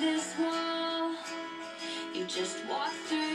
this wall. You just walked through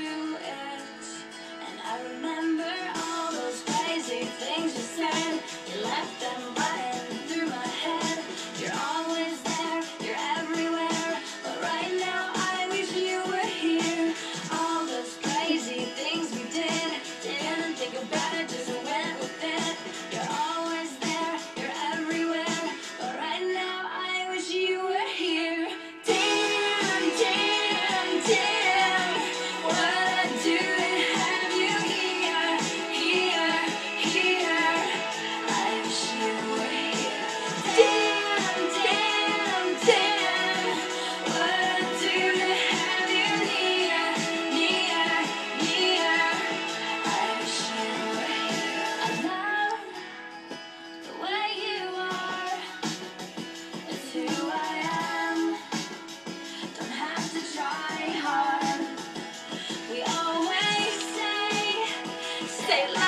hacerla.